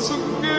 Watson.